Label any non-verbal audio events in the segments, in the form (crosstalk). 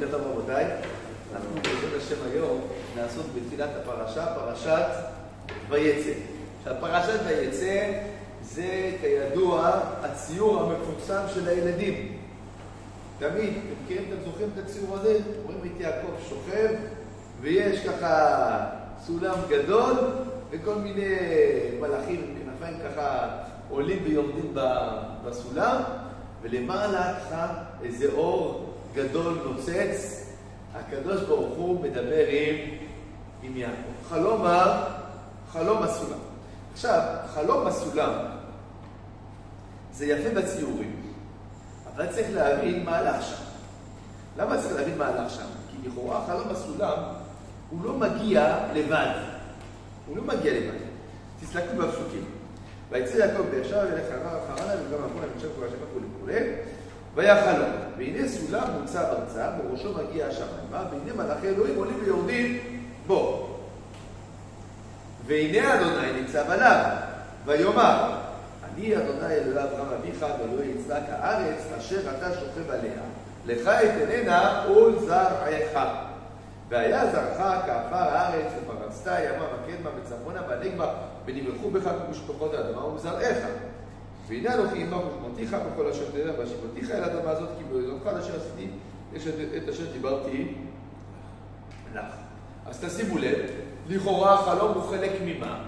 בוקר טוב רבותיי. אנחנו בעזרת השם היום נעסוק בתחילת הפרשה, פרשת ויצא. עכשיו, פרשת ויצא זה כידוע הציור המפורסם של הילדים. תמיד, אתם מכירים, אתם זוכרים את הציור הזה? רואים את יעקב שוכב, ויש ככה סולם גדול, וכל מיני מלאכים עם כנפיים ככה עולים ויורדים בסולם, ולמעלה ככה איזה אור גדול נוצץ, הקדוש ברוך הוא מדבר עם, עם יעקב. חלום, חלום הסולם. עכשיו, חלום הסולם זה יפה בציורים, אבל צריך להבין מה הלך שם. למה צריך להבין מה הלך שם? כי לכאורה חלום הסולם הוא לא מגיע לבד. הוא לא מגיע לבד. תסתכלו בפסוקים. ויצא יעקב באר שבע וילך אחריו וגם אמרו להם עכשיו כל השם וכולי וכולי והיה חלום. והנה סולם מוצא ארצה, בראשו מגיע השמיימה, והנה מלאכי אלוהים עולים ויורדים בו. והנה אדוני ניצב עליו, ויאמר, אני אדוני אלוהי אברהם אביך ואלוהי יצחק הארץ אשר אתה שוכב עליה, לך אתננה ולזרעך. והיה זרעך כעפר הארץ ופרצת ימה וקדמה וצפונה והנגבה ונמלכו בך כמשפחות האדמה ובזרעך. והנה אנוכי עמך ושמרתיך בכל אשר תדע והשיבתיך אל האדמה הזאת כי באזורך עד אשר עשיתי את אשר דיברתי לך. אז תשימו לב, לכאורה החלום הוא חלק ממה?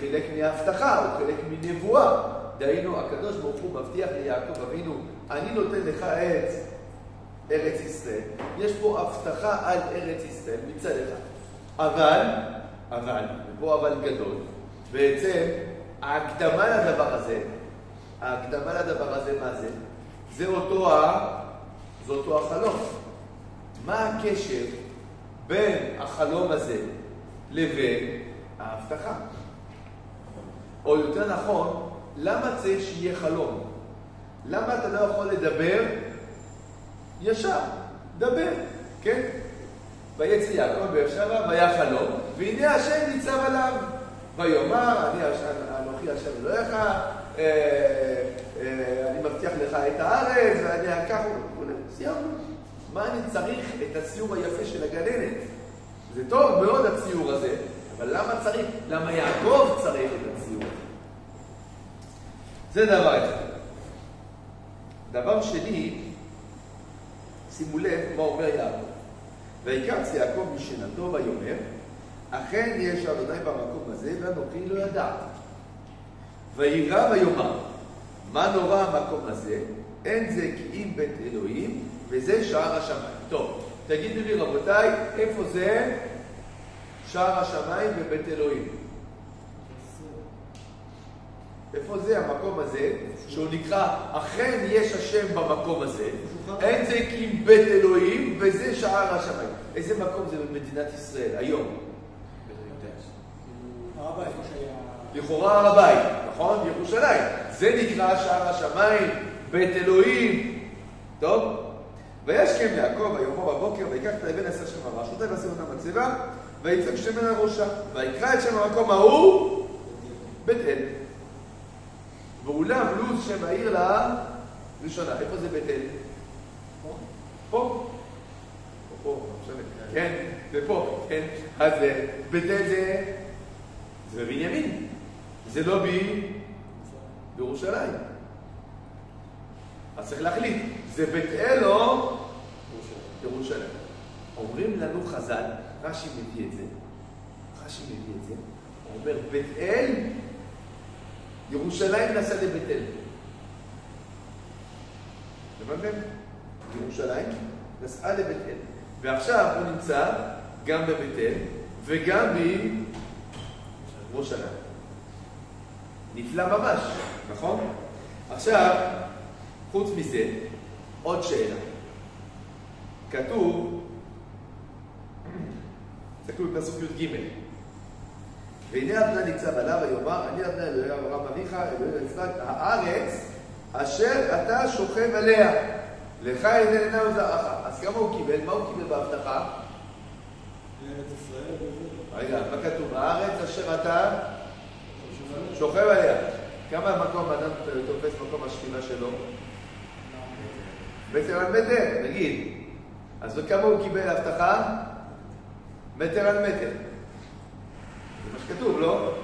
חלק מההבטחה, הוא חלק מנבואה. דהיינו, הקדוש ברוך הוא מבטיח ליעקב אבינו, אני נותן לך את ארץ ישראל. יש פה הבטחה על ארץ ישראל מצד אחד. אבל, אבל, ופה אבל גדול, בעצם ההקדמה לדבר הזה, ההקדמה לדבר הזה, מה זה? זה אותו, ה... זה אותו החלום. מה הקשר בין החלום הזה לבין ההבטחה? או יותר נכון, למה צריך שיהיה חלום? למה אתה לא יכול לדבר ישר? דבר, כן? ויצא יעקב באר שבע, והיה חלום, והנה השם ניצב עליו. ויאמר, אני אנוכי השם אלוהיך, אני מבטיח לך את הארץ, ואני אקח, סיימנו. מה אני צריך את הציור היפה של הגננת? זה טוב מאוד הציור הזה, אבל למה צריך? למה יעקב צריך את הציור הזה? זה דבר אחד. דבר שני, שימו לב מה אומר יעקב. ויקץ יעקב משנתו ויאמר, אכן יש אדוני במקום הזה, ואנוכי לא ידע. וירא ויאמר, מה נורא המקום הזה? אין זה כי אם בית אלוהים, וזה שער השמיים. טוב, תגידו לי רבותיי, איפה זה שער השמיים ובית אלוהים? איפה זה המקום הזה, שהוא נקרא, אכן יש השם במקום הזה, אין זה כי אם בית אלוהים, וזה שער השמיים. איזה מקום זה במדינת ישראל היום? לכאורה הר הבית, נכון? ירושלים. זה נקרא שער השמיים, בית אלוהים. טוב? וישכם יעקב ויאמר בבוקר ויקח את האבן עשר שם הרשות וישים אותם בצבע ויצג שמן על ראשה ויקרא את שם המקום ההוא בית אל. ואולם לוז שם העיר לה ראשונה. איפה זה בית אל? פה. פה. כן, זה פה, כן. אז בית אל זה, זה בבנימין. זה לא בירושלים. אז צריך להחליט, זה בית אל או ירושלים. אומרים לנו חז"ל, רש"י מביא את זה, רש"י מביא את זה, הוא אומר, בית אל, ירושלים נסע לבית אל. הבנתם? ירושלים נסעה לבית אל. ועכשיו הוא נמצא גם בבית אל וגם בירושלים. נפלא ממש, נכון? עכשיו, חוץ מזה, עוד שאלה. כתוב, תסתכלו בפסוק י"ג, והנה אדוני ניצב עליו ויאמר, אני אדוני אלוהי אברהם אביך, אלוהי יצחק, הארץ אשר אתה שוכב עליה, לך איננה וזרעך. אז כמה הוא קיבל? מה הוא קיבל בהבטחה? ארץ ישראל. רגע, מה כתוב? הארץ אשר אתה שוכב עליה. כמה מקום אדם תופס מקום השכינה שלו? מטר על מטר, נגיד. אז בכמה הוא קיבל הבטחה? מטר על מטר. זה מה שכתוב, לא?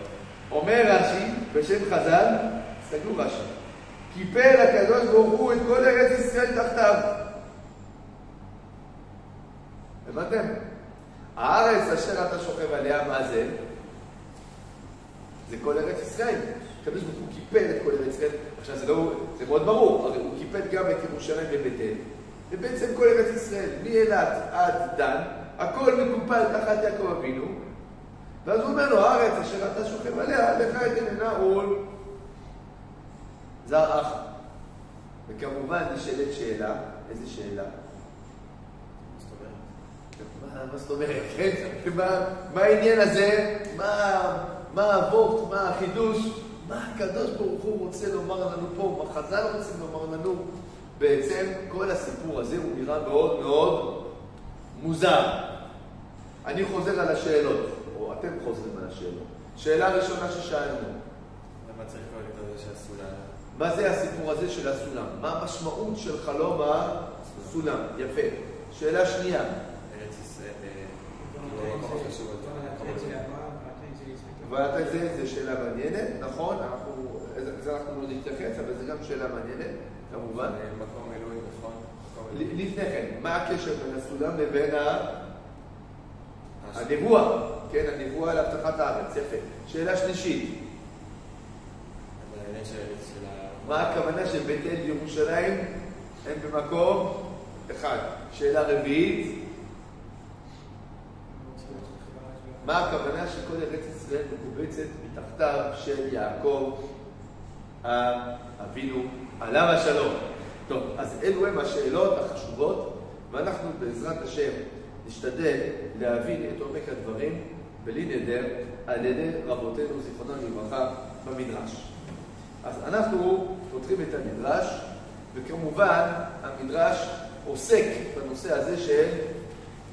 אומר רש"י, בשם חז"ל, תסתכלו רש"י, קיפל הקדוש ברוך הוא את כל ארץ ישראל תחתיו. הבנתם? הארץ אשר אתה שוכב עליה, מה זה? זה כל ארץ ישראל. הקדוש ברוך הוא קיפל את כל ארץ ישראל. עכשיו, זה, לא, זה מאוד ברור, הרי הוא קיפל גם את ירושלים ובית אל, ובעצם כל ארץ ישראל, מאילת עד דן, הכל מקופל תחת יעקב אבינו, ואז הוא אומר לו, הארץ אשר אתה שוכב עליה, לך את נעול זר אח. וכמובן נשאלת שאלה, איזה שאלה? מה זאת אומרת? כן? מה העניין הזה? מה האבות? מה החידוש? מה הקדוש ברוך הוא רוצה לומר לנו פה? מה חז"ל רוצים לומר לנו? בעצם כל הסיפור הזה הוא נראה מאוד מאוד מוזר. אני חוזר על השאלות, או אתם חוזרים על השאלות. שאלה ראשונה ששאלנו. למה צריך לקרוא את זה של הסולם? מה זה הסיפור הזה של הסולם? מה המשמעות של חלום הסולם? יפה. שאלה שנייה. ארץ ישראל, אה, לא מקום חשוב, אבל זה שאלה מעניינת, נכון, אנחנו, זה אנחנו לא נתייחס, אבל זו גם שאלה מעניינת, כמובן. מקום אלוהי, נכון? לפני כן, מה הקשר בין הסולם לבין הנבואה? כן, הנבואה להבטחת הארץ, יפה. שאלה שלישית. מה הכוונה של בית אל ירושלים? הם במקום אחד. שאלה רביעית. מה הכוונה שכל ארץ ישראל מקובצת מתחתיו של יעקב אבינו, עליו השלום. טוב, אז אלו הם השאלות החשובות, ואנחנו בעזרת השם נשתדל להבין את עומק הדברים בלי נדר על ידי רבותינו, זיכרונם לברכה, במדרש. אז אנחנו פותחים את המדרש, וכמובן המדרש עוסק בנושא הזה של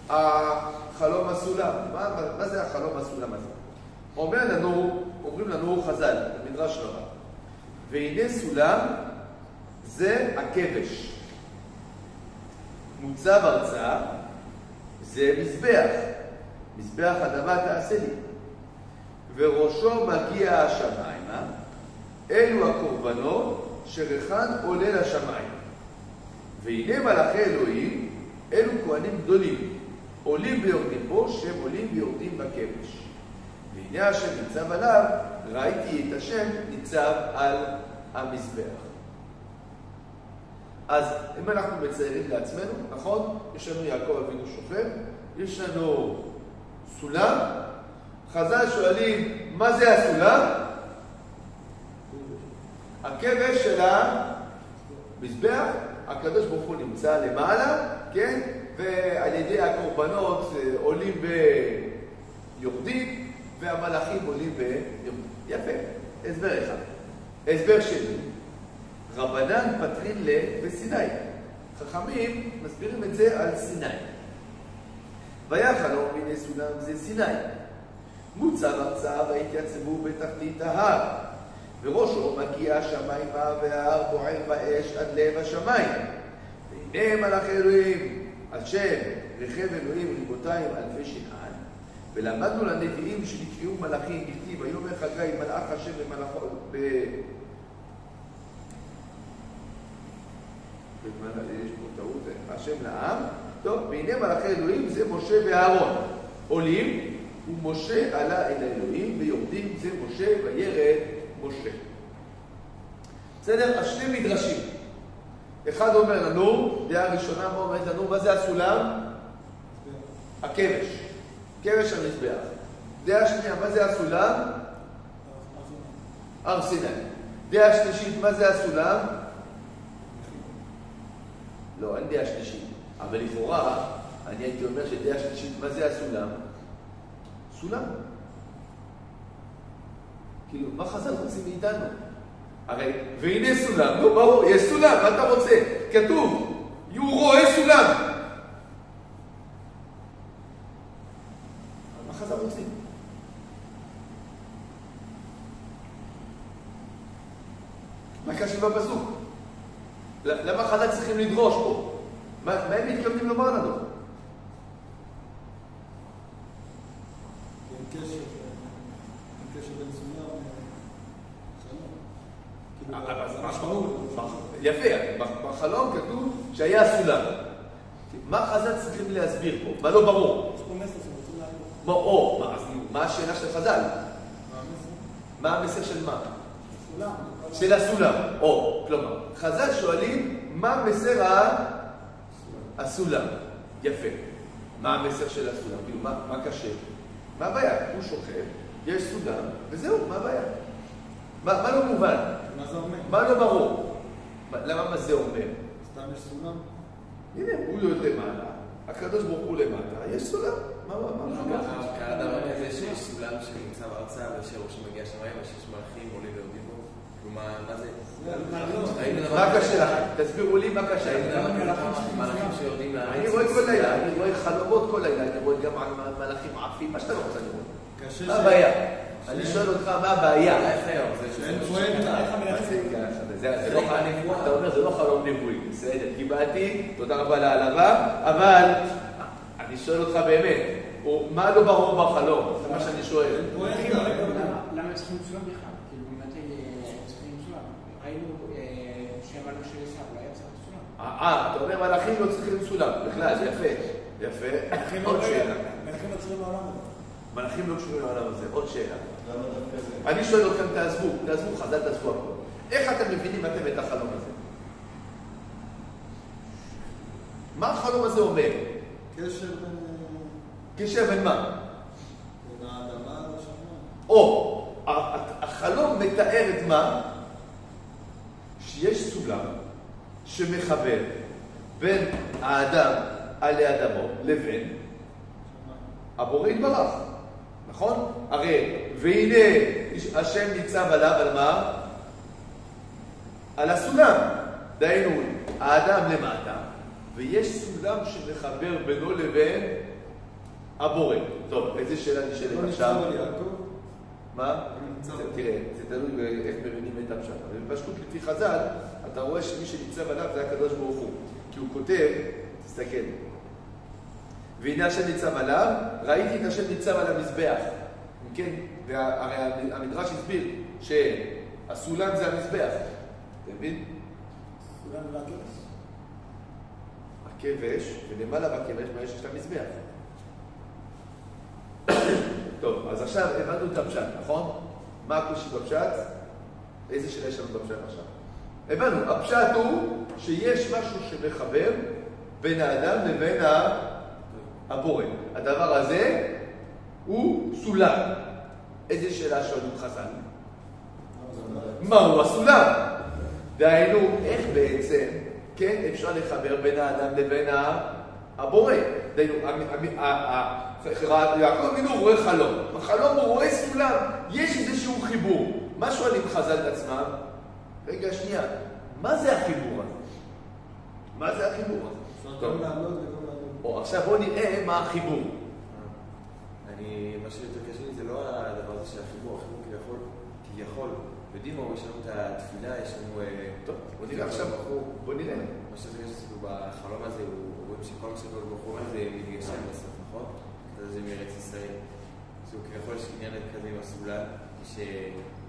החלום הסולם. מה, מה זה החלום הסולם הזה? אומר לנו, אומרים לנו חז"ל, במדרש רבה, והנה סולם זה הכבש. מוצב ארצה זה מזבח, מזבח אדמה תעשה לי. וראשו מגיע השמיימה, אלו הקורבנות שריחן עולה לשמיים. והנה מלאכי אלוהים, אלו כהנים גדולים, עולים ויורדים בו, שהם עולים ויורדים בכבש. והנה השם ניצב עליו, ראיתי את השם ניצב על המזבח. אז אם אנחנו מציירים לעצמנו, נכון? יש לנו יעקב אבינו שוכב, יש לנו סולם, חז"ל שואלים, מה זה הסולם? הכבש של המזבח, הקדוש ברוך הוא נמצא למעלה, כן? ועל ידי הקורבנות אה, עולים ויורדים, והמלאכים עולים ויורדים. יפה, הסבר אחד. הסבר שני, רבנן פטרין ל בסיני. חכמים מסבירים את זה על סיני. ויחלום מיני סולם זה סיני. מוצב ארצה והתייצבו בתחתית ההר. וראשו מגיע השמיימה וההר בוער באש עד לב השמיים. והנה מלאך אלוהים, השם, רכב אלוהים ריבותיים אלפי שנען. ולמדנו לנביאים שנקראו מלאכים, כתיב, ויאמר חגי מלאך השם למלאכו, יש פה טעות, השם לעם. טוב, והנה מלאכי אלוהים זה משה ואהרון. עולים, ומשה עלה אל האלוהים, ויורדים זה משה וירד משה. בסדר? אז שני מדרשים. אחד אומר לנו, דעה ראשונה, מה אומרת לנו? מה זה הסולם? הכבש. כבש המזבח. דעה שנייה, מה זה הסולם? הר סיני. דעה שלישית, מה זה הסולם? לא, אין דעה שלישית. אבל לכאורה, אני הייתי אומר שדעה שלישית, מה זה הסולם? סולם. כאילו, מה חז"ל רוצים מאיתנו? הרי, והנה סולם, נו ברור, יש סולם, מה אתה רוצה? כתוב, הוא רואה סולם. מה חז"ל רוצים? מה קשה בפסוק? למה חז"ל צריכים לדרוש פה? מה מה הם מתכוונים לומר לנו? יפה, בחלום כתוב שהיה סולם. מה חז"ל צריכים להסביר פה? מה לא ברור? יש פה מסר מה, או, מה, השאלה של חז"ל? מה המסר? של מה? של הסולם. או, כלומר, חז"ל שואלים מה מסר הסולם. יפה. מה המסר של הסולם? כאילו, מה, מה קשה? מה הבעיה? הוא שוכב, יש סולם, וזהו, מה הבעיה? מה, מה לא מובן? מה זה אומר? מה לא ברור? מה- למה מה זה אומר? סתם יש סולם? הנה, הוא יורד למעלה, הקדוש ברוך הוא למטה, יש סולם. מה, מה, מה, מה? קרה דבר כזה שיש סולם שנמצא בארצה ושראש שמגיע שמיים ושיש מלאכים עולים ויורדים בו? כאילו מה מה זה? מה? קשה לכם? תסבירו לי מה קשה? מלאכים שיורדים לארץ. אני רואה כל לילה, אני רואה חלומות כל לילה, אני רואה גם על מלאכים עפים, מה שאתה לא רוצה לראות. מה הבעיה? אני שואל אותך, מה הבעיה? לא אתה אומר, זה לא חלום נבואי, בסדר, קיבלתי, תודה רבה על העלבה, אבל אני שואל אותך באמת, מה לא ברור בחלום? זה מה שאני שואל. למה- צריכים צולם בכלל? כאילו, מתי אה, צריכים צולם? ראינו שהמלאך של עשיו לא היה צריך צולם. אה, אתה אומר מלאכים לא צריכים סולם, בכלל, יפה, יפה. מלאכים עוד לא- שאלה. מלאכים לא צריכים לעולם הזה. מלאכים לא קשורים לעולם הזה, עוד שאלה. זה? אני שואל אתכם, תעזבו, תעזבו, חז"ל תעזבו הכול. איך אתם מבינים אתם את החלום הזה? מה החלום הזה אומר? קשר בין קשר בין מה? בין האדמה לשמיים. או, ה- ה- החלום מתאר את מה? שיש סולם שמחבר בין האדם עלי אדמו לבין. הבורא יתברך, נכון? הרי, והנה השם ניצב עליו, על מה? על הסולם. דהיינו, האדם למטה, ויש סולם שמחבר בינו לבין הבורא. טוב, איזה שאלה נשאלת לא עכשיו? ניצב על יעקב? מה? נמצא זה-. תראה, זה תלוי באיך מבינים את הפשט. אבל בפשטות לפי חז"ל, אתה רואה שמי שניצב עליו זה הקדוש ברוך הוא. כי הוא כותב, תסתכל, והנה השם ניצב עליו, ראיתי את השם ניצב על המזבח. כן, והרי המדרש הסביר שהסולם זה המזבח. אתה מבין? סולם והכבש. הכבש, ולמעלה בכבש, מה יש? יש את המזבח. טוב, אז עכשיו הבנו את הפשט, נכון? מה הקושי בפשט? איזה שאלה יש לנו בפשט עכשיו? הבנו, הפשט הוא שיש משהו שמחבר בין האדם לבין הבורא. הדבר הזה הוא סולם. איזה שאלה שואלים חז"ל? מהו הסולם? דהיינו, איך בעצם, כן, אפשר לחבר בין האדם לבין הבורא. דהיינו, יעקב אבינו רואה חלום. בחלום הוא רואה סולם, יש איזשהו חיבור. מה שואלים חז"ל את עצמם? רגע, שנייה, מה זה החיבור הזה? מה זה החיבור הזה? טוב. או, עכשיו בואו נראה מה החיבור. אני, מה שיותר קשה לי זה לא הדבר הזה של החיבור, החיבור כביכול, כביכול, בדימו יש לנו את התפילה, יש לנו... אה, טוב, בוא נראה עכשיו. בוא נראה. מה שזה קשה זה בחלום הזה, הוא רואים שכל מה שקורה ברוך הוא אומר זה מתגשם בסוף, נכון? זה מארץ ישראל. שהוא כביכול יש עניין כזה עם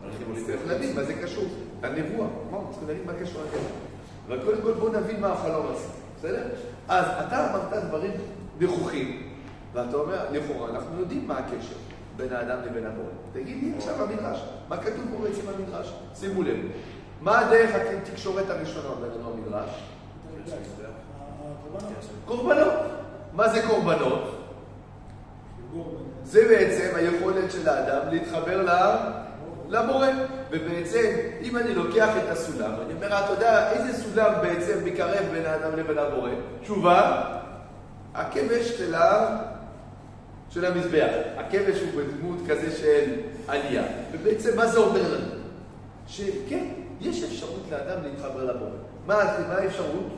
אנחנו נצטרך להבין מה זה קשור. הנבואה, מה, אנחנו צריכים להבין מה קשור לנבואה. אבל קודם כל בואו נבין מה החלום הזה, בסדר? אז אתה אמרת דברים נכוחים, ואתה אומר, לכאורה, אנחנו יודעים מה הקשר בין האדם לבין הבורא. תגיד לי עכשיו המדרש, מה כתוב פה בעצם במדרש? שימו לב, מה הדרך התקשורת הראשונה בינינו המדרש? הקורבנות. קורבנות. מה זה קורבנות? זה בעצם היכולת של האדם להתחבר לבורא. ובעצם, אם אני לוקח את הסולם, אני אומר, אתה יודע, איזה סולם בעצם מקרב בין האדם לבין הבורא? תשובה, הכבש של, ה... של המזבח. הכבש הוא בדמות כזה של עלייה. ובעצם, מה זה אומר לנו? שכן, יש אפשרות לאדם להתחבר לבורא. מה, מה האפשרות?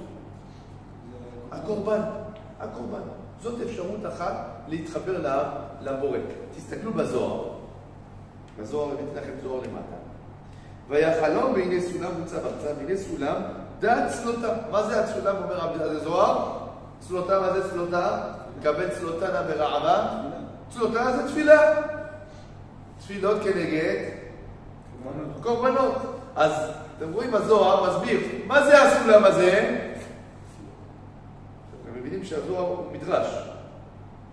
הקורבן, הקורבן. זאת אפשרות אחת להתחבר לבורא. תסתכלו בזוהר, בזוהר הבאתי לכם זוהר למטה. והיה חלום והנה סולם מוצב ארצה, והנה סולם דעת צלותה. מה זה הצלותה, אומר רבי הזוהר? צלותה, מה זה צלותה? מקבל צלותה נא ברעבה. צלותה זה תפילה. תפילות כנגד קורבנות. אז אתם רואים, הזוהר מסביר, מה זה הסולם הזה? אתם מבינים שהזוהר הוא מדרש.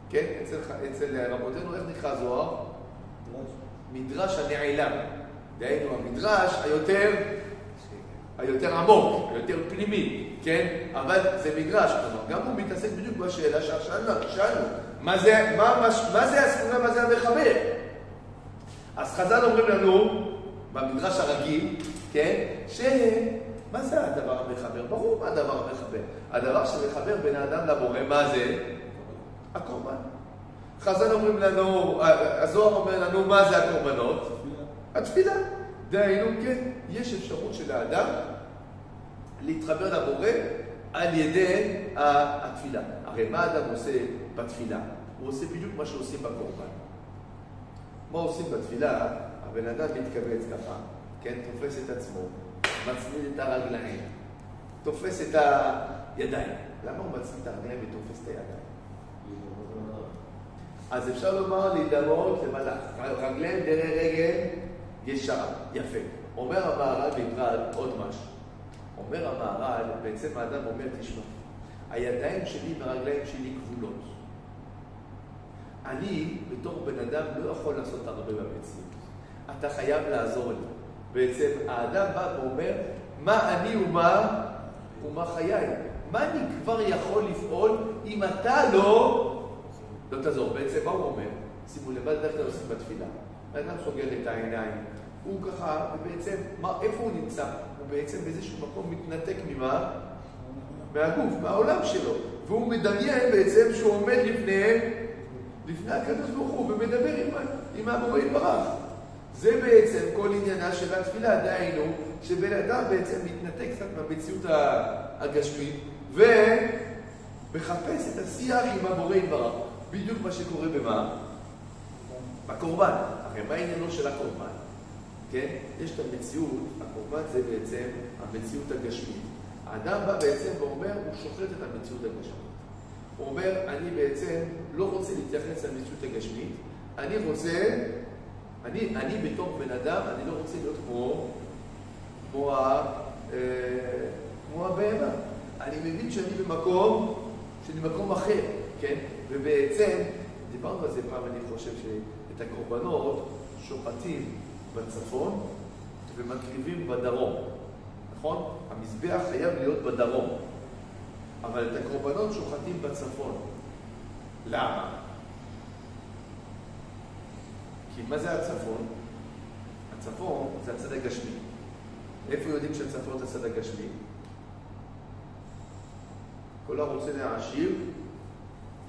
כן? אצל, אצל רבותינו, איך נקרא זוהר? מדרש הנעלם. דהיינו, המדרש היותר, היותר עמוק, היותר פנימי, כן? אבל זה מדרש, כלומר, גם הוא מתעסק בדיוק בשאלה ששאלנו, שאלנו, מה זה, מה, מה, מה זה הסכונה, מה זה המחבר? אז חז"ל אומרים לנו, במדרש הרגיל, כן, ש... מה זה הדבר המחבר? ברור מה הדבר המחבר. הדבר שמחבר בין האדם לבורא, מה זה? הקורבן. חז"ל אומרים לנו, הזוהר אומר לנו, מה זה הקורבנות? התפילה. דהיינו, כן, יש אפשרות של האדם להתחבר לבורא על ידי התפילה. הרי מה האדם עושה בתפילה? הוא עושה בדיוק מה שעושים בקורבן. מה עושים בתפילה? הבן אדם מתכווץ ככה, כן, תופס את עצמו, מצמיד את הרגליים, תופס את הידיים. למה הוא מצמיד את הרגליים ותופס את הידיים? אז אפשר לומר להידמות למלאך, רגליהם דרי רגל ישרה, יפה. אומר המהר"ל בפרט עוד משהו. אומר המהר"ל, בעצם האדם אומר, תשמע, הידיים שלי והרגליים שלי כבולות. אני, בתור בן אדם, לא יכול לעשות הרבה במציאות. אתה חייב לעזור לי. בעצם האדם בא ואומר, מה אני ומה ומה חיי. מה אני כבר יכול לפעול אם אתה לא, לא תעזור. בעצם מה הוא אומר? שימו לב, איך אתם עושים בתפילה. האדם סוגר את העיניים, הוא ככה, ובעצם, מה, איפה הוא נמצא? הוא בעצם באיזשהו מקום מתנתק ממה? מהגוף, מהעולם שלו. והוא מדמיין בעצם שהוא עומד לפני, לפני הקדוש ברוך הוא ומדבר עם, עם הבורא יתברך. זה בעצם כל עניינה של התפילה, דהיינו, שבן אדם בעצם מתנתק קצת מהמציאות הגשמית ומחפש את השיח עם הבורא יתברך. בדיוק מה שקורה במה? בקורבן. הרי מה עניינו של הקורבן? כן? יש את המציאות, הקורבן זה בעצם המציאות הגשמית. האדם בא בעצם ואומר, הוא שוחט את המציאות הגשמית. הוא אומר, אני בעצם לא רוצה להתייחס למציאות הגשמית, אני רוצה, אני, אני בתור בן אדם, אני לא רוצה להיות כמו, כמו, אה, כמו הבהמה. אני מבין שאני במקום, שאני במקום אחר, כן? ובעצם, דיברנו על זה פעם, אני חושב שאת הקורבנות שוחטים בצפון ומקריבים בדרום, נכון? המזבח חייב להיות בדרום, אבל את הקורבנות שוחטים בצפון. למה? כי מה זה הצפון? הצפון זה הצד הגשמי. איפה יודעים שהצפון זה הצד הגשמי? כל הרוצה להעשיר,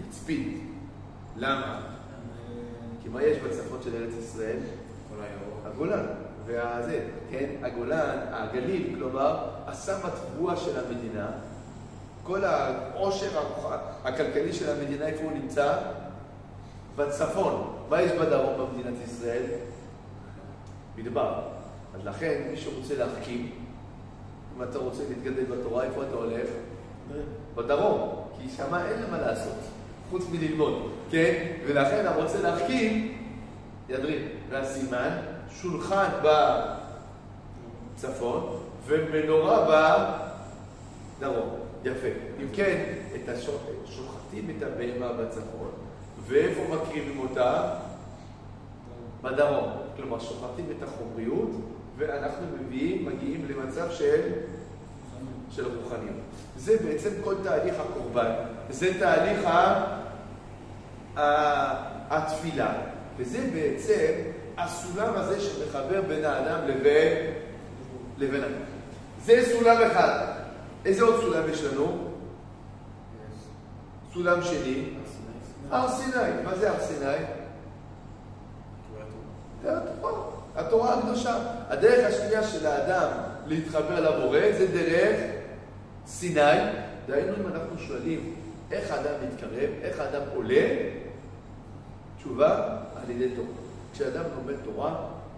יצפית. למה? כי מה יש בצפון של ארץ ישראל? הגולן. והזה, כן, הגולן, הגליל, כלומר, הסם הטבוע של המדינה, כל העושר הכלכלי של המדינה, איפה הוא נמצא? בצפון. מה יש בדרום במדינת ישראל? מדבר. אז לכן, מי שרוצה להחכים, אם אתה רוצה להתגדל בתורה, איפה אתה הולך? בדרום. כי שם אין למה לעשות, חוץ מללמוד, כן? ולכן הרוצה להחכים, ידרים. והסימן, שולחן בצפון ומנורה בדרום. יפה. אם כן, את השוח... שוחטים את הבהמה בצפון, ואיפה מקריבים אותה? בדרום. כלומר, שוחטים את החומריות, ואנחנו מביאים, מגיעים למצב של, של רוחניות. זה בעצם כל תהליך הקורבן. זה תהליך ה... התפילה. וזה בעצם הסולם הזה שמחבר בין האדם לבין, לבין הגוף. זה סולם אחד. איזה עוד סולם יש לנו? סולם שני. הר סיני. מה זה הר סיני? התורה הקדושה. הדרך השנייה של האדם להתחבר לבורא זה דרך סיני. דהיינו אם אנחנו שואלים איך האדם מתקרב, איך האדם עולה, תשובה על ידי תורה. כשאדם לומד תורה,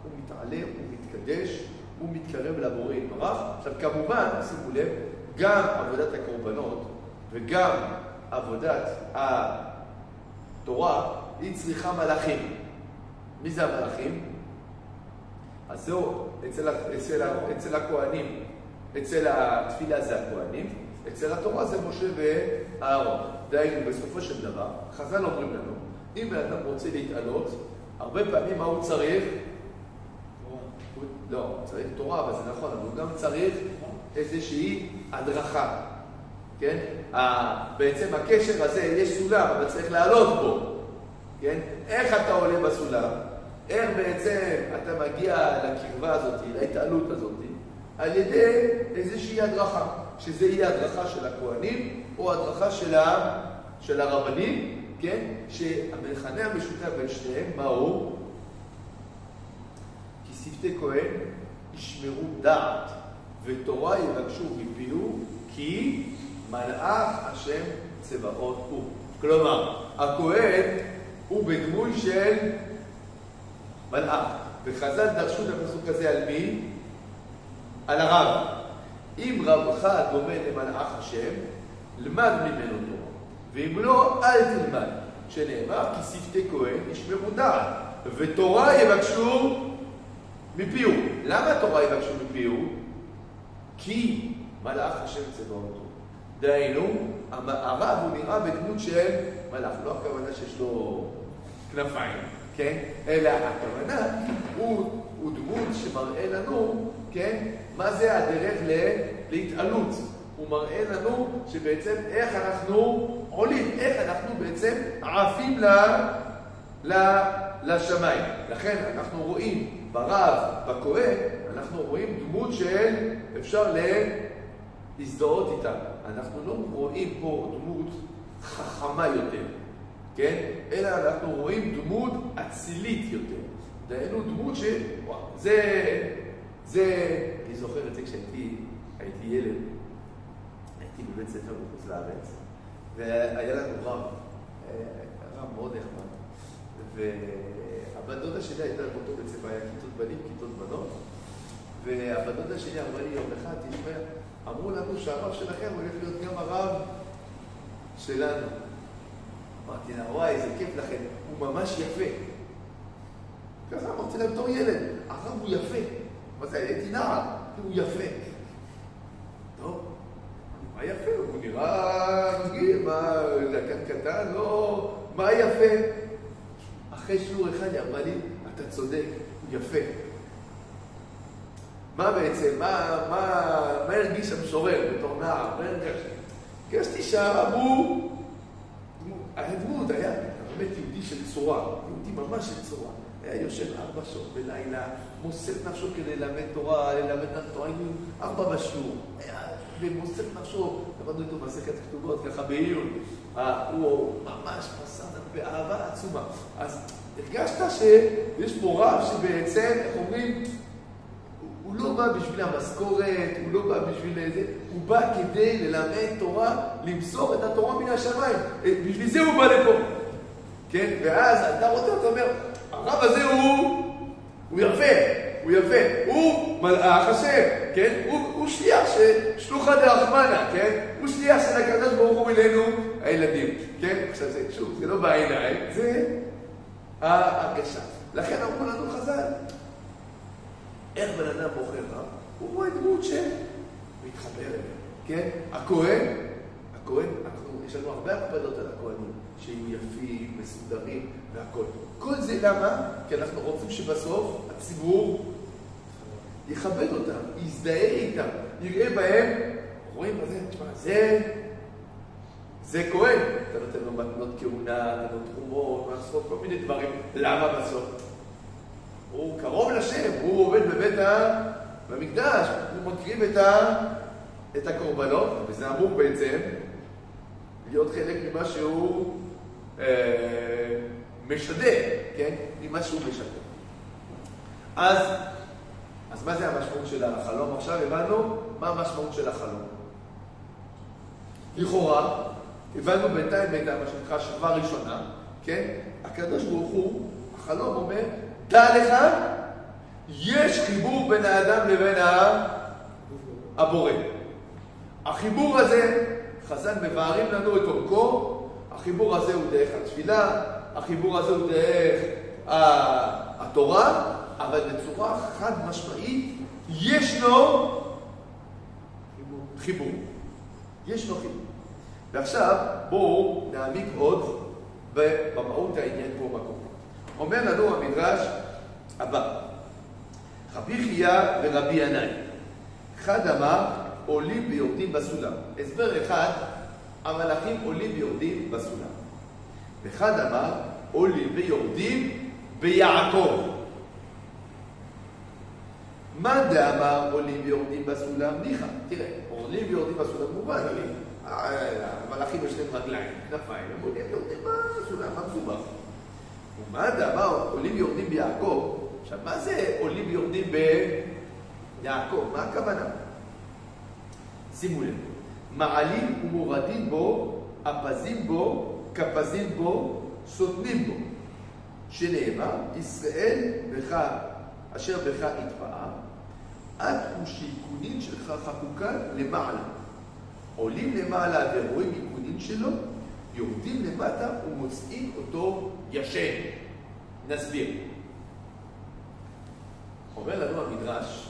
הוא מתעלה, הוא מתקדש, הוא מתקרב לבורא יתברך. עכשיו כמובן, שימו לב, גם עבודת הקורבנות וגם עבודת התורה, היא צריכה מלאכים. מי זה המלאכים? אז זהו, אצל, אצל, אצל הכוהנים, אצל התפילה זה הכוהנים, אצל התורה זה משה ואהרון. דהיינו, בסופו של דבר, חז"ל אומרים לנו, אם בן אדם רוצה להתעלות, הרבה פעמים מה הוא צריך? הוא, לא, צריך תורה, אבל זה נכון, אבל הוא גם צריך איזושהי הדרכה, כן? בעצם הקשר הזה, יש סולם, אבל צריך לעלות בו, כן? איך אתה עולה בסולם? איך בעצם אתה מגיע לקרבה הזאת, להתעלות הזאת? על ידי איזושהי הדרכה, שזה יהיה הדרכה של הכוהנים או הדרכה של, ה, של הרבנים, כן? שהמכנה המשותף בין שניהם, מה הוא? כי שפתי כהן ישמרו דעת ותורה יבקשו מפיהו כי מלאך השם צבאות הוא. כלומר, הכהן הוא בדמוי של מלאך. וחז"ל דרשו את הפסוק הזה על מי? על הרב. אם רבך דומה למלאך השם, למד ממנו תורה, ואם לא, אל תלמד. שנאמר, כי שפתי כהן ישמרו דעת, ותורה יבקשו מפיהו. למה תורה יבקשו מפיהו? כי מלאך השם צבאותו. דהיינו, הרב הוא נראה בדמות של מלאך, לא הכוונה שיש לו כנפיים, כן? אלא הכוונה, הוא, הוא דמות שמראה לנו, כן? מה זה הדרך להתעלות. הוא מראה לנו שבעצם איך אנחנו עולים, איך אנחנו בעצם עפים ל, ל, לשמיים. לכן אנחנו רואים ברב, בכהן, אנחנו רואים דמות של אפשר להזדהות איתה. אנחנו לא רואים פה דמות חכמה יותר, כן? אלא אנחנו רואים דמות אצילית יותר. דהיינו דמות ש... וואו, זה... זה... אני זוכר את זה כשהייתי ילד, הייתי בבית ספר בחוץ לארץ, והיה לנו רב, רב מאוד נחמד, והבת דודה שלי הייתה באותו בית ספר, היה כיתות בנים, כיתות בנות, והבת דודה שלי אמרה לי יום אחד, תשמע, אמרו לנו שהרב שלכם הולך להיות גם הרב שלנו. אמרתי לה, וואי, איזה כיף לכם, הוא ממש יפה. ככה אמרתי לה בתור ילד, הרב הוא יפה. מה זה, הייתי נער, הוא יפה. טוב, מה יפה? הוא נראה רגיל, מה, זקן קטן? לא, מה יפה? אחרי שיעור אחד היא לי, אתה צודק, הוא יפה. מה בעצם, מה, מה, מה הרגיש המשורר בתור נער? מה הרגשתי? הרגשתי שהרב הוא, הדמות היה באמת יהודי של צורה, יהודי ממש של צורה. היה יושב ארבע שעות בלילה, מוסר נפשו כדי ללמד תורה, ללמד תורה, היינו ארבע בשיעור. ומוסר נפשו, למדנו איתו מסכת כתובות, ככה בעיון. הוא ממש מסר באהבה עצומה. אז הרגשת שיש פה רב שבעצם, איך אומרים, הוא לא בא בשביל המשכורת, הוא לא בא בשביל איזה, הוא בא כדי ללמד תורה, למסור את התורה מן השמיים. בשביל זה הוא בא לפה. כן? ואז אתה רואה אותו, אומר, הרב הזה הוא, הוא יפה, הוא יפה, הוא מלאך השם, כן? הוא, הוא שליח של שלוחא דרחמנא, כן? הוא שליח של הקדוש ברוך הוא אלינו הילדים, כן? עכשיו זה, שוב, זה לא בעיניים, זה ההרגשה. לכן אמרו לנו חז"ל, איך בן אדם בוחר רב? הוא רואה דמות שמתחבר אליה, כן? הכהן, הכהן, יש לנו הרבה הקפדות על הכהנים, שיהיו יפים, מסודרים והכול. כל זה למה? כי אנחנו רוצים שבסוף הציבור יכבד אותם, יזדהה איתם, יראה בהם, רואים מה זה, תשמע, זה, זה כהן. אתה נותן לו מתנות כהונה, אתה נותן תרומות, מעשרות, כל מיני דברים. למה בסוף? הוא קרוב לשם, הוא עובד בבית ה... במקדש, הוא מקריב את, ה... את הקורבנות, וזה אמור בעצם להיות חלק ממה שהוא אה, משדר, כן? ממה שהוא משדר. אז, אז מה זה המשמעות של החלום? עכשיו הבנו מה המשמעות של החלום. לכאורה, הבנו בינתיים בינתיים מה שנקרא שכבה ראשונה, כן? הקדוש ברוך הוא, החלום אומר, דע לך, יש חיבור בין האדם לבין הבורא. החיבור הזה, חז"ל מבארים לנו את אורכו, החיבור הזה הוא דרך התפילה, החיבור הזה הוא דרך ה- התורה, אבל בצורה חד משמעית ישנו חיבור. ישנו חיבור. ועכשיו בואו נעמיק עוד במהות העניין פה קורה. אומר לנו המדרש הבא, רבי חייא ורבי ינאי, אחד אמר עולים ויורדים בסולם. הסבר אחד, המלאכים עולים ויורדים בסולם. ואחד אמר עולים ויורדים ביעקב. מה דאמר עולים ויורדים בסולם? ניחא, תראה, עולים ויורדים בסולם מובן, המלאכים יש להם רגליים, כנפיים, הם עולים ויורדים בסולם, מה מסובך? ומה דאמר עולים ויורדים ביעקב? עכשיו, מה זה עולים ויורדים ביעקב? מה הכוונה? שימו לב, מעלים ומורדים בו, אפזים בו, כפזים בו, סותנים בו. שנאמר, ישראל בך, אשר בך התפאר, את ושיקונין שלך חקוקה למעלה. עולים למעלה ורואים עיקונין שלו, יורדים למטה ומוצאים אותו ישן. נסביר. אומר לנו המדרש,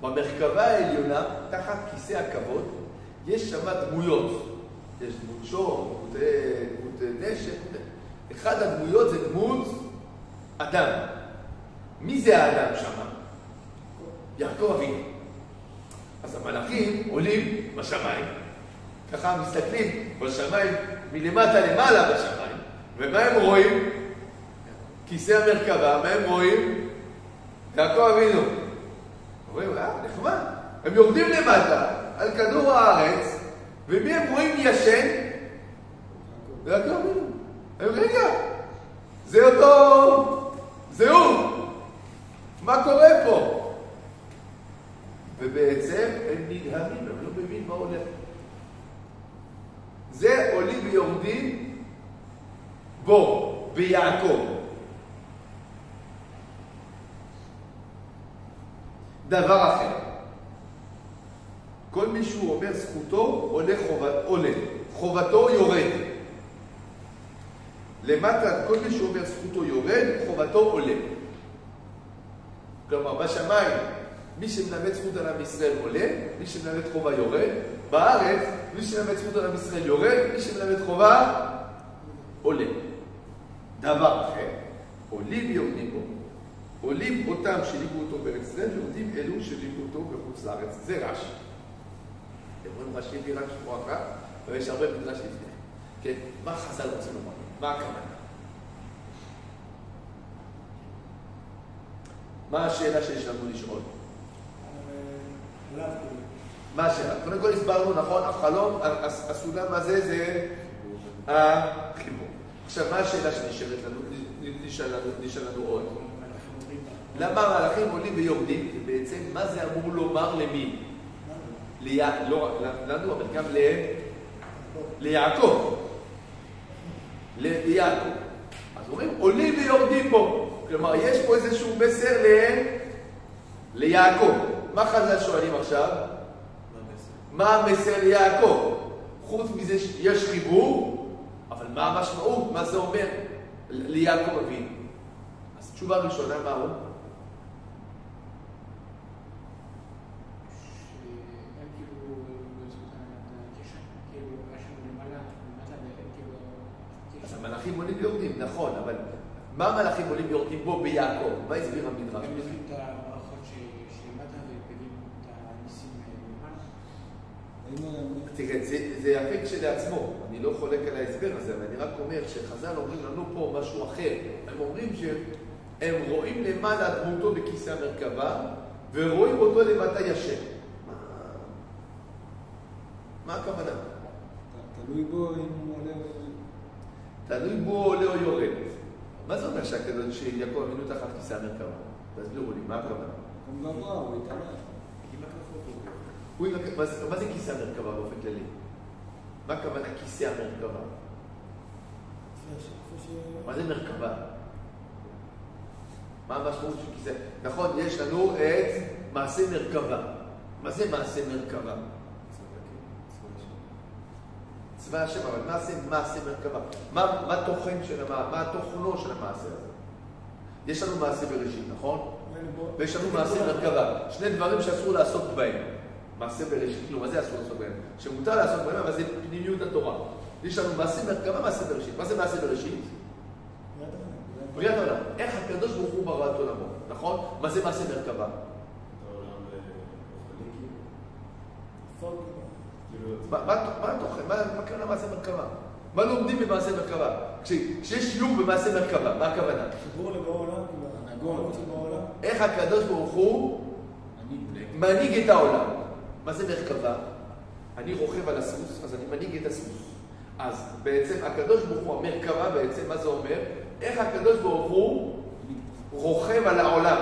במרכבה העליונה, תחת כיסא הכבוד, יש שם דמויות. יש דמות שור, דמות, אה, דמות אה, נשק. אחד הדמויות זה דמות אדם. מי זה האדם שם? יעקב אבינו. אז המלאכים עולים בשמיים. ככה מסתכלים בשמיים מלמטה למעלה בשמיים, ומה הם רואים? כיסא המרכבה, מה הם רואים? יעקב אבינו. אומרים, אה, נחמד. הם יורדים למטה, על כדור הארץ, ומי הם רואים ישן? יעקב אבינו. הם רגע, זה אותו, זה הוא. מה קורה פה? ובעצם הם נדהמים, הם לא מבינים מה הולך. זה עולים ויורדים בו, ביעקב. דבר אחר, כל מי שהוא אומר זכותו עולה חובת, עולה, חובתו יורד. למטה, כל מי שהוא אומר זכותו יורד, חובתו עולה. כלומר, בשמיים, מי שמלמד זכות על עם ישראל עולה, מי שמלמד חובה יורד. בארץ, מי שמלמד זכות על עם ישראל יורד, מי שמלמד חובה עולה. דבר אחר, עולים ויורדים בו. עולים אותם שלימדו אותו בארץ ישראל, ויורדים אלו שלימדו אותו בחוץ לארץ. זה רש"י. אתם רואים רש"י רק שבוע אחת, ויש הרבה מדרש לפני. כן, מה חז"ל רוצים לומר? מה הכוונה? מה השאלה שיש לנו לשאול? מה השאלה? קודם כל הסברנו, נכון, החלום, הס- הסולם הזה זה החיבור. עכשיו, מה השאלה שנשאלת לנו, נשאל לנו, עוד? אומרים למה המהלכים עולים ויורדים? ובעצם, מה זה אמור לומר למי? לא לנו, אבל גם. ליעקב. ליעקב. אז אומרים, עולים ויורדים בו. כלומר, יש פה איזשהו מסר ל... ליעקב. מה חז"ל שואלים עכשיו? מה המסר? ליעקב? חוץ מזה שיש חיבור, אבל מה המשמעות? מה זה אומר ליעקב אבינו? אז תשובה ראשונה, מה הוא? שהם כאילו בזכות הקשר, כאילו רשמו למעלה, למטה, והם כאילו... אז קשר. המלאכים עולים ויורדים, נכון, אבל מה המלאכים עולים ויורדים בו ביעקב? מה הסביר המדרש? הם מביאים את הברכות ש- שלמטה ומביאים את הניסים למעלה. האם תראה, זה, יפה כשלעצמו, אני לא חולק על ההסבר הזה, אבל אני רק אומר שחז"ל אומרים לנו פה משהו אחר. הם אומרים שהם רואים למעלה דמותו בכיסא המרכבה, ורואים אותו למטה ישן. מה, מה הכוונה? תלוי בו אם הוא עולה... תלוי בו עולה או יורד. מה זה אומר שהקדוש שיעקב אבינו תחת כיסא המרכבה? תסבירו לי, מה הכוונה? מקום גבוה, הוא. הוא הכ- מה זה- כיסא המרכבה באופן כללי? מה הכוונה כיסא המרכבה? מה זה מרכבה? מה המשמעות של כיסא? נכון, יש לנו את מעשה מרכבה. מה זה מעשה מרכבה? צבא השם, אבל מה זה מעשה מרכבה? מה, מה תוכן של המעשה, מה תוכנו של המעשה הזה? יש לנו מעשה בראשית, נכון? ויש לנו מעשה מרכבה. שני דברים שאסור לעסוק בהם. מעשה בראשית, כאילו, מה זה אסור לעסוק בהם? שמותר לעסוק בהם, אבל זה פנימיות התורה. יש לנו מעשה מרכבה, מעשה בראשית. מה זה מעשה בראשית? בריאת העולם. איך הקדוש ברוך הוא ברא את עולמו, נכון? מה זה מעשה מרכבה? מה קרה למעשה מרכבה? מה לומדים במעשה מרכבה? כש- כשיש שיעור במעשה מרכבה, מה הכוונה? חיבור לבורא עולם, הנגון. עולם. איך הקדוש ברוך הוא מנהיג את העולם. מה זה מרכבה? אני רוכב על הסוס, אז אני מנהיג את הסוס. אז בעצם הקדוש ברוך הוא, המרכבה בעצם, מה זה אומר? איך הקדוש ברוך הוא רוכב על העולם.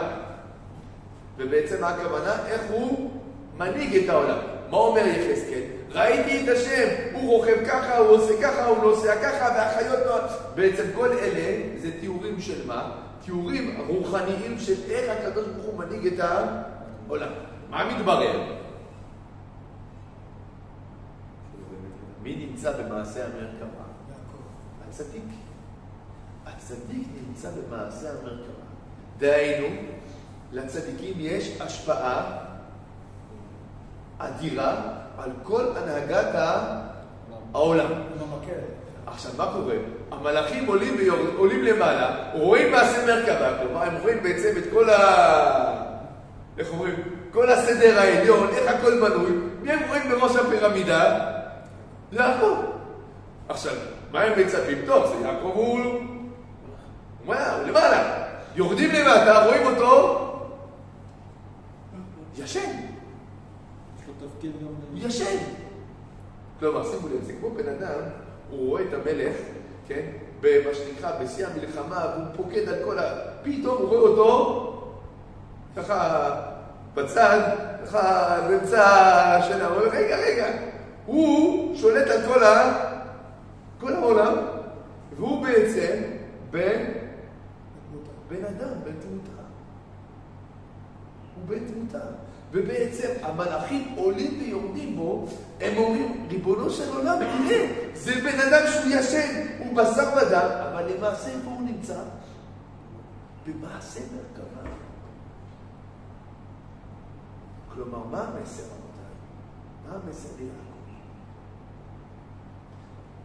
ובעצם מה הכוונה? איך הוא מנהיג את העולם. מה אומר יחזקאל? ראיתי את השם, הוא רוכב ככה, הוא עושה ככה, הוא נוסע ככה, והחיות לא... בעצם כל אלה זה תיאורים של מה? תיאורים רוחניים של איך הקדוש ברוך הוא מנהיג את העולם. מה מתברר? מי נמצא במעשה המרכבה? הצדיק. הצדיק נמצא במעשה המרכבה. דהיינו, לצדיקים יש השפעה אדירה על כל הנהגת העולם. עכשיו, מה קורה? המלאכים עולים, ויור... עולים למעלה, רואים מעשה מרכבה, כלומר, הם רואים בעצם את כל ה... איך אומרים? כל הסדר העליון, איך הכל בנוי. מי הם רואים בראש הפירמידה? יעקב. עכשיו, מה הם מצפים? טוב, זה יעקב הוא... מה, הוא למעלה. יורדים למטה, רואים אותו, ישן. יש לו תפקיד גם... הוא ישן. כלומר, שימו לב, זה כמו בן אדם, הוא רואה את המלך, כן, במה שנקרא, בשיא המלחמה, והוא פוקד על כל ה... פתאום הוא רואה אותו, ככה, בצד, ככה, באמצע השנה, הוא אומר, רגע, רגע, הוא שולט על כל ה... כל העולם, והוא בעצם בן, בן אדם, בן תמותה. הוא בן תמותה. ובעצם המלאכים עולים ויורדים בו, הם אומרים, ריבונו של עולם, תראה, זה בן אדם שהוא ישן, הוא בשר ודם, אבל למעשה איפה הוא נמצא? במעשה מרכבה. כלומר, מה המסר, רבותיי? מה המסר ליעקב?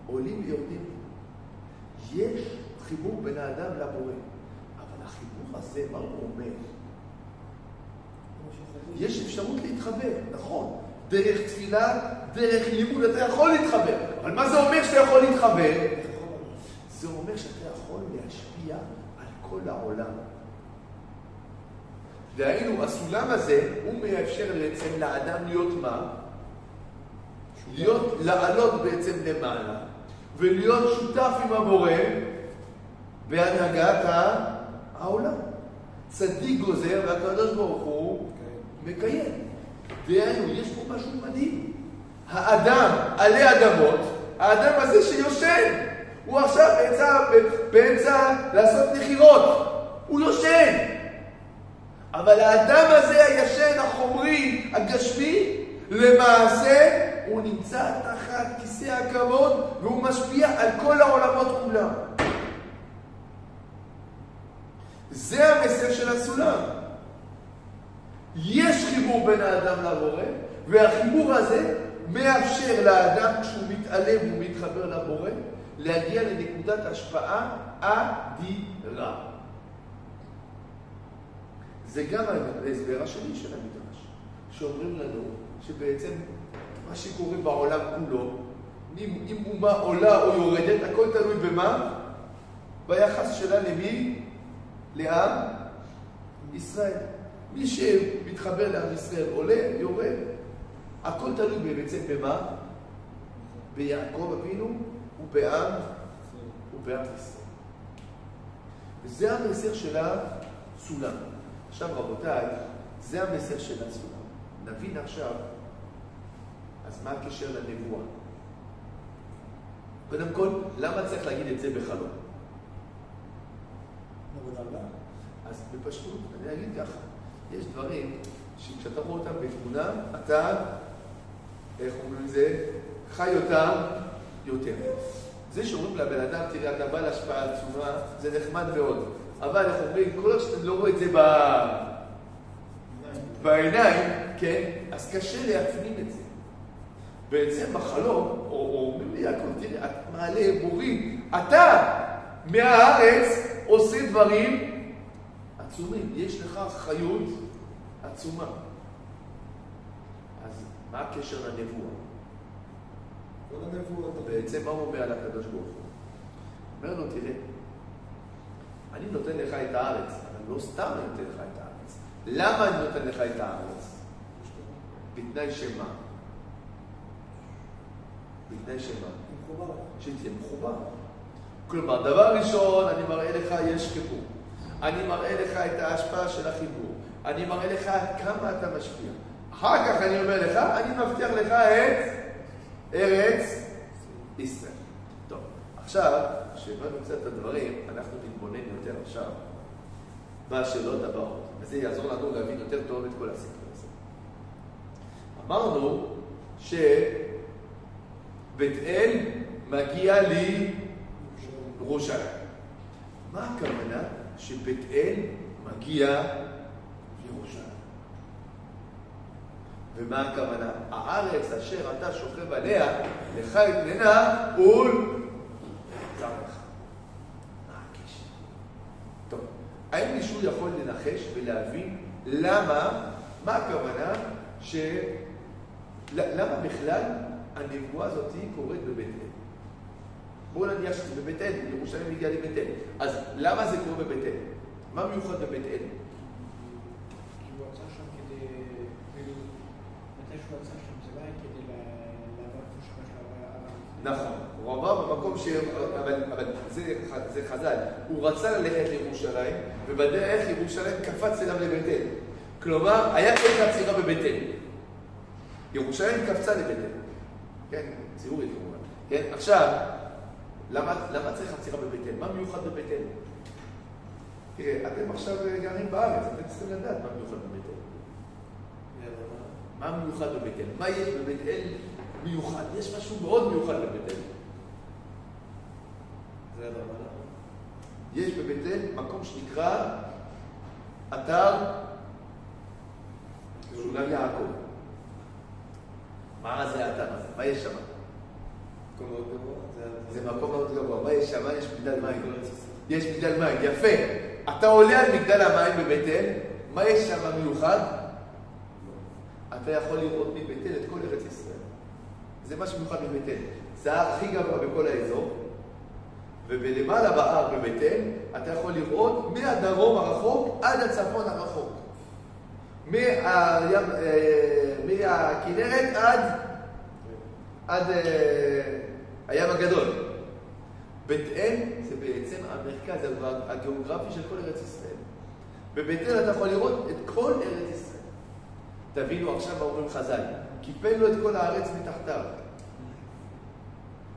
עולים ויורדים. יש חיבור בין האדם לבורא, אבל החיבור הזה, מה הוא אומר? יש אפשרות להתחבר, נכון. דרך תפילה, דרך לימוד, אתה יכול להתחבר. אבל מה זה אומר שאתה יכול להתחבר? זה אומר שאתה יכול להשפיע על כל העולם. דהיינו, הסולם הזה, הוא מאפשר בעצם לאדם להיות מה? להיות, לעלות בעצם למעלה, ולהיות שותף עם הבורא בהנהגת העולם. צדיק גוזר והקדוש ברוך מקיים. דהיינו, יש פה משהו מדהים. האדם עלי אדמות, האדם הזה שיושן, הוא עכשיו באמצע, באמצע לעשות נחירות, הוא יושן. אבל האדם הזה הישן, החומרי, הגשמי, למעשה הוא נמצא תחת כיסא הכבוד והוא משפיע על כל העולמות כולם. זה המסר של הסולם. יש חיבור בין האדם לבורא, והחיבור הזה מאפשר לאדם, כשהוא מתעלם ומתחבר לבורא, להגיע לנקודת השפעה אדירה. זה גם ההסבר השני של המדרש, שאומרים לנו שבעצם מה שקורה בעולם כולו, אם, אומה עולה או יורדת, הכל תלוי במה? ביחס שלה למי? לעם ישראל. מי שמתחבר לעם ישראל עולה, יורד. הכל תלוי בעצם במה? ביעקב אבינו ובעם, ובעם ישראל. וזה המסר של הסולם. עכשיו רבותיי, זה המסר של הסולם. נבין עכשיו, אז מה הקשר לנבואה? קודם כל, למה צריך להגיד את זה בחלום? אז בפשטות, אני אגיד ככה, יש דברים שכשאתה רואה אותם בתמונה, אתה, איך אומרים לזה, חי אותם יותר. זה שאומרים לבן אדם, תראה, אתה בא להשפעה עצומה, זה נחמד מאוד. אבל איך אומרים, כל עוד שאתה לא רואה את זה ב... בעיניים, כן, אז קשה להפנים את זה. בעצם בחלום, או אומרים לי יעקב, תראה, את מעלה, מוריד, אתה מהארץ עושה דברים עצומים. יש לך אחריות עצומה. אז מה הקשר לנבואה? כל הנבואות. בעצם מה הוא אומר על הקדוש ברוך הוא? אומר לו, תראה, אני נותן לך את הארץ, אבל לא סתם אני נותן לך את הארץ. למה אני נותן לך את הארץ? בתנאי שמה? בתנאי שמה? שתהיה מחובר. כלומר, דבר ראשון, אני מראה לך יש חיבור. אני מראה לך את ההשפעה של החיבור. אני מראה לך כמה אתה משפיע. אחר כך אני אומר לך, אני מבטיח לך את ארץ ישראל. טוב, עכשיו, כשהבנו קצת את הדברים, אנחנו נתבונן יותר עכשיו בשאלות הבאות, וזה יעזור לנו להבין יותר טוב את כל הסיפור הזה. אמרנו שבית אל מגיע לירושלים. מה הכוונה שבית אל מגיע לירושלים? ומה הכוונה? הארץ אשר אתה שוכב עליה, לך אתננה? טוב, האם מישהו יכול לנחש ולהבין למה, מה הכוונה ש... למה בכלל הנבואה הזאת קורית בבית אל? בואו נניח שזה בבית אל, ירושלים הגיעה לבית אל. אז למה זה קורה בבית אל? מה מיוחד בבית אל? כאילו, לא. נכון, הוא עבר במקום ש... אבל, אבל זה, זה חז"ל. הוא רצה ללכת לירושלים, ובדרך ירושלים קפץ אליו לבית אל. כלומר, היה כן עצירה בבית אל. ירושלים קפצה לבית אל. כן, ציורית כמובן. כן, עכשיו, למה, למה צריך עצירה בבית אל? מה מיוחד בבית אל? תראה, אתם עכשיו גרים בארץ, אתם צריכים לדעת מה מיוחד בבית אל. מה מיוחד בבית אל? מה יש בבית אל מיוחד? יש משהו מאוד מיוחד בבית אל. זה הרמב"ם. יש בבית אל מקום שנקרא אתר סולם יעקב. מה זה האתר הזה? מה יש שם? מקום מאוד גבוה. זה מקום מאוד גבוה. מה יש שם? יש מגדל מים. יש מגדל מים, יפה. אתה עולה על מגדל המים בבית אל, מה יש שם מיוחד? אתה יכול לראות מבית אל את כל ארץ ישראל. זה מה שמיוחד בבית אל. זה ההר הכי גבוה בכל האזור, ובלמעלה בהר בבית אל אתה יכול לראות מהדרום הרחוק עד הצפון הרחוק. אה, מהכנרת עד, עד אה, הים הגדול. בית אל זה בעצם המרכז הגיאוגרפי של כל ארץ ישראל. בבית אל אתה יכול לראות את כל ארץ ישראל. תבינו עכשיו מה אומרים חז"ל, קיפל לו את כל הארץ מתחתיו.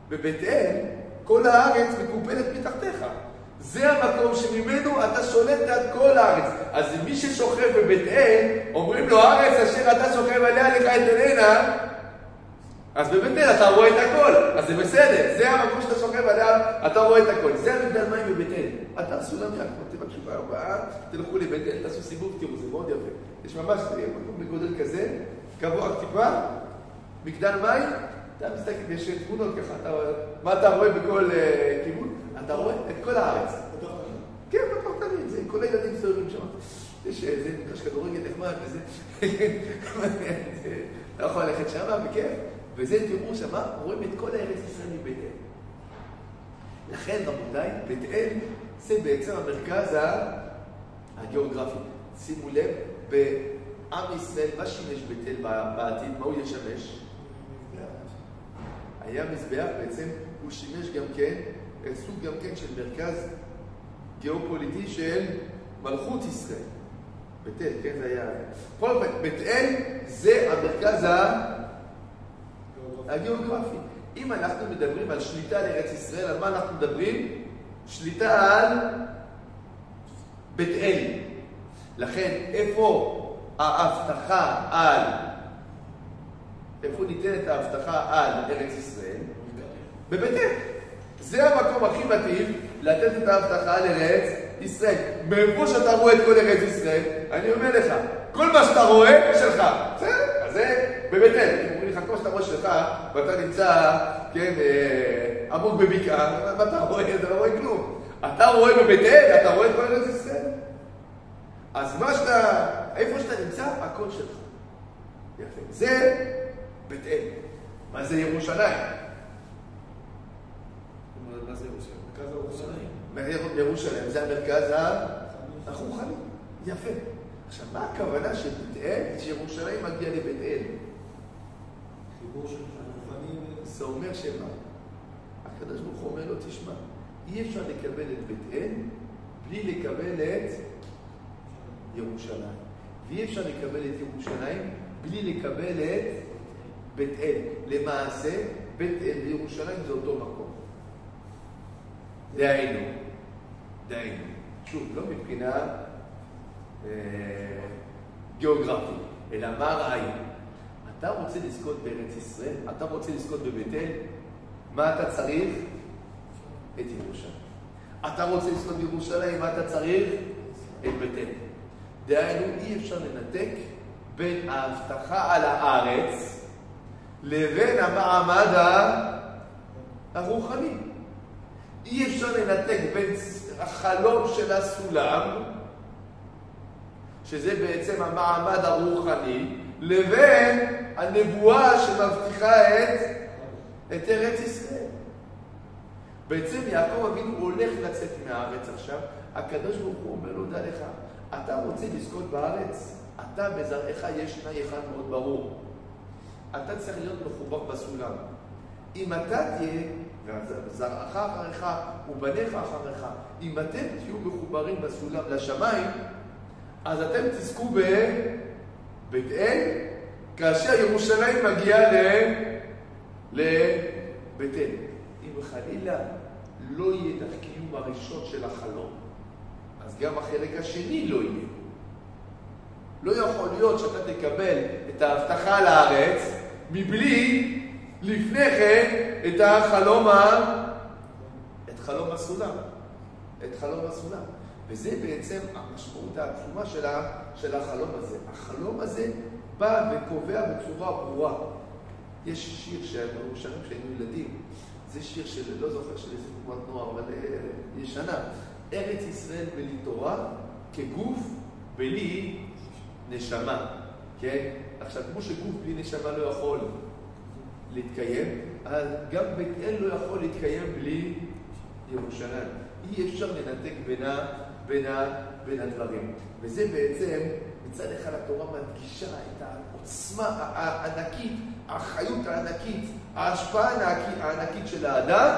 בבית אל כל הארץ מקופלת מתחתיך. זה המקום שממנו אתה שולט על כל הארץ. אז מי ששוכב בבית אל, אומרים לו, הארץ אשר אתה שוכב עליה לך את עיננה, אז בבית אל אתה רואה את הכל, אז זה בסדר, זה המקום שאתה שוכב עליה, אתה רואה את הכל. זה המגדל מים בבית אל. אתה סולם יעקב, תבקשו בארבעה, תלכו לבית אל, תעשו סיבוב, תראו, זה מאוד יפה. יש ממש אה, מקום בגודל כזה, גבוה טיפה, מגדל מים, אתה מסתכל, יש תמונות ככה, אתה, מה אתה רואה בכל uh, כיוון? אתה רואה את כל הארץ. כן, בפרטנית, זה כל הילדים מסתובבים שם. יש איזה מגרש כדורגל נחמד וזה, (laughs) אתה יכול ללכת שם, בכיף. וזה תראו שמה, רואים את כל הארץ ישראל מבית אל. לכן, רבותיי, בית אל זה בעצם המרכז הגיאוגרפי. שימו לב, בעם ישראל, מה שימש בית אל בעתיד? מה הוא ישמש? היה מזבח, בעצם הוא שימש גם כן, סוג גם כן של מרכז גיאופוליטי של מלכות ישראל. בית אל, כן, זה היה... בכל אופן, בית אל זה המרכז הגיאוגרפי. אם אנחנו מדברים על שליטה על ארץ ישראל, על מה אנחנו מדברים? שליטה על בית אל. לכן, איפה ההבטחה על, איפה ניתנת ההבטחה על ארץ ישראל? בבית אל. זה המקום הכי מתאים לתת את ההבטחה על ארץ ישראל. מאיפה שאתה רואה את כל ארץ ישראל, אני אומר לך, כל מה שאתה רואה, שלך. בסדר, אז זה בבית אל. כי אומרים לך, כל מה שאתה רואה שלך, ואתה נמצא, כן, אה, עמוק בבקעה, מה אתה רואה? אתה לא רואה כלום. אתה רואה בבית אל, אתה רואה את כל ארץ ישראל. אז מה שאתה, איפה שאתה נמצא, הכל שלך. יפה. זה בית אל. מה זה ירושלים? מה זה ירושלים? מרכז ירושלים. ירושלים זה המרכז ה- הרוחני. יפה. עכשיו, מה הכוונה של בית אל? שירושלים מגיע לבית אל. חיבור של רוחני ו- זה אומר שמה? הקדוש ברוך הוא אומר לו, תשמע, אי אפשר לקבל את בית אל בלי לקבל את ירושלים. ואי אפשר לקבל את ירושלים בלי לקבל את בית אל. למעשה, בית אל וירושלים זה אותו מקום. דהיינו, דהיינו, שוב, לא מבחינה אה, גיאוגרפית, אלא מה הרעיון? אתה רוצה לזכות בארץ ישראל, אתה רוצה לזכות בבית אל, מה אתה צריך? את ירושלים. אתה רוצה לזכות בירושלים, מה אתה צריך? את בית אל. דהיינו, אי אפשר לנתק בין ההבטחה על הארץ לבין המעמד הרוחני. אי אפשר לנתק בין החלום של הסולם, שזה בעצם המעמד הרוחני, לבין הנבואה שמבטיחה את, את ארץ ישראל. בעצם יעקב אבינו הולך לצאת מהארץ עכשיו, הקדוש ברוך הוא אומר לו, דע לך, אתה רוצה לזכות בארץ? אתה בזרעך יש תנאי אחד מאוד ברור. אתה צריך להיות מחובר בסולם. אם אתה תהיה, וזרעך אחריך ובניך אחריך, אם אתם תהיו מחוברים בסולם לשמיים, אז אתם תזכו בבית אל, כאשר ירושלים מגיעה ל... לבית אל. אם חלילה לא יהיה את הקיום הראשון של החלום, אז גם החלק השני לא יהיה. לא יכול להיות שאתה תקבל את ההבטחה על הארץ מבלי לפני כן את החלום ה... את חלום הסולם. את חלום הסולם. וזה בעצם המשמעות העצומה של, ה... של החלום הזה. החלום הזה בא וקובע בצורה ברורה. יש שיר שהיינו שרים כשהיינו ילדים. זה שיר של, לא זוכר של איזה תנועת נוער, אבל אה, ישנה. ארץ ישראל בלי תורה, כגוף בלי נשמה, כן? עכשיו, כמו שגוף בלי נשמה לא יכול להתקיים, אז גם בית אל לא יכול להתקיים בלי ירושלים. אי אפשר לנתק בין, ה, בין, ה, בין הדברים. וזה בעצם, מצד אחד התורה מדגישה את העוצמה הענקית, האחריות הענקית, ההשפעה הענקית, הענקית של האדם,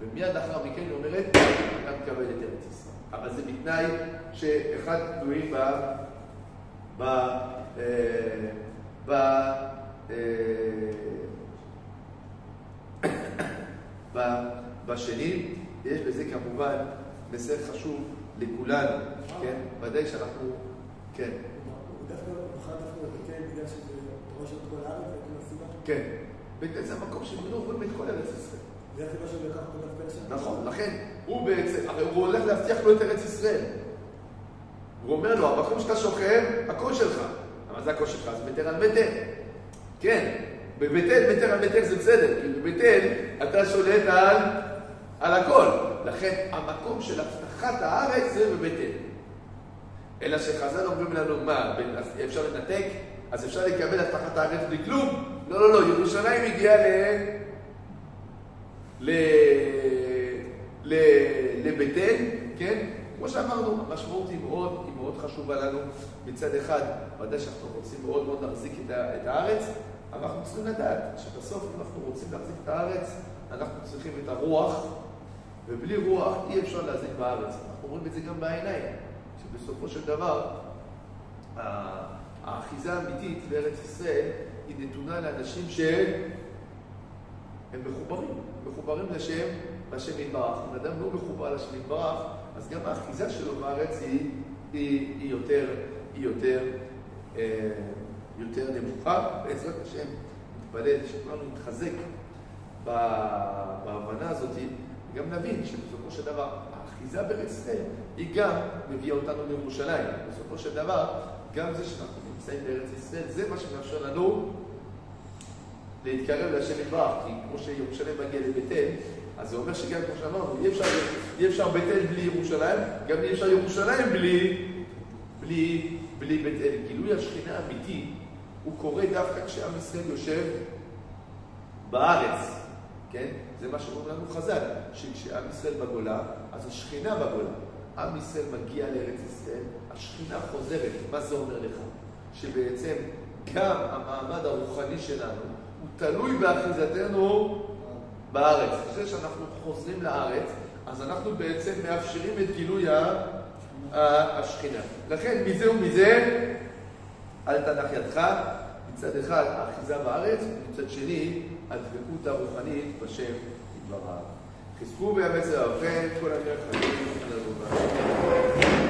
ומיד לאחר מכן היא אומרת, אתה מקבל את ארץ ישראל. אבל זה בתנאי שאחד תלויים ב... ב... אה, ב... אה, ב... בשני, יש בזה כמובן מסר חשוב לכולנו, כן? ודאי שאנחנו, כן, הוא דווקא בחר דווקא בגלל שזה תורה של כל הארץ, זה כל הסיבה. כן. זה המקום שממנו רואים את כל ארץ ישראל. זה הסיבה שהוא לקח אותו דווקא לשם. נכון, לכן, הוא בעצם, הרי הוא הולך להבטיח לו את ארץ ישראל. הוא אומר לו, המקום שאתה שוכב, הכל שלך. אבל זה הכל שלך, אז מטר על מטר. כן, בבית אל, מטר על מטר זה בסדר, כי בבית אל אתה שולט על, על הכל. לכן, המקום של הבטחת הארץ זה בבית אל. אלא שחז"ל אומרים לנו, מה, אפשר לנתק? אז אפשר לקבל הבטחת הארץ בלי כלום? לא, לא, לא, ירושלים הגיעה ל... ל... ל... לבית אל, כן? כמו שאמרנו, המשמעות היא מאוד, היא מאוד חשובה לנו מצד אחד, ודאי שאנחנו רוצים מאוד מאוד להחזיק את, ה... את הארץ, אבל אנחנו צריכים לדעת שבסוף אם אנחנו רוצים להחזיק את הארץ, אנחנו צריכים את הרוח, ובלי רוח אי אפשר להחזיק בארץ. אנחנו רואים את זה גם בעיניים, שבסופו של דבר, האחיזה האמיתית בארץ ישראל היא נתונה לאנשים שהם מחוברים, מחוברים לשם, לשם יתברך. אם אדם לא מחובר לשם יתברך, אז גם האחיזה שלו בארץ היא, היא, היא יותר, היא יותר, אה, יותר נמוכה. בעזרת השם, נתפלל שכולנו נתחזק בהבנה הזאת, וגם נבין שבסופו של דבר האחיזה בארץ ישראל היא גם מביאה אותנו לירושלים. בסופו של דבר, גם זה שאנחנו נמצאים בארץ ישראל, זה מה שמאפשר לנו להתקרב להשם יתברך, כי כמו שירושלים מגיע לבית אל, אז זה אומר שגם כמו שאמרנו, אי אפשר, אי אפשר בית אל בלי ירושלים, גם אי אפשר ירושלים בלי, בלי, בלי בית אל. גילוי השכינה האמיתי, הוא קורה דווקא כשעם ישראל יושב בארץ, כן? זה מה שאומרים לנו חז"ל, שכשעם ישראל בגולה, אז השכינה בגולה. עם ישראל מגיע לארץ ישראל, השכינה חוזרת. מה זה אומר לך? שבעצם גם המעמד הרוחני שלנו הוא תלוי באחיזתנו בארץ. אחרי שאנחנו חוזרים לארץ, אז אנחנו בעצם מאפשרים את גילוי השכינה. לכן, מזה ומזה, אל תנח ידך, מצד אחד האחיזה בארץ, ומצד שני, הדבקות הרוחנית בשם דבריו. חזקו באמת זה הרבה, כל הדרך הזאת, תודה רבה.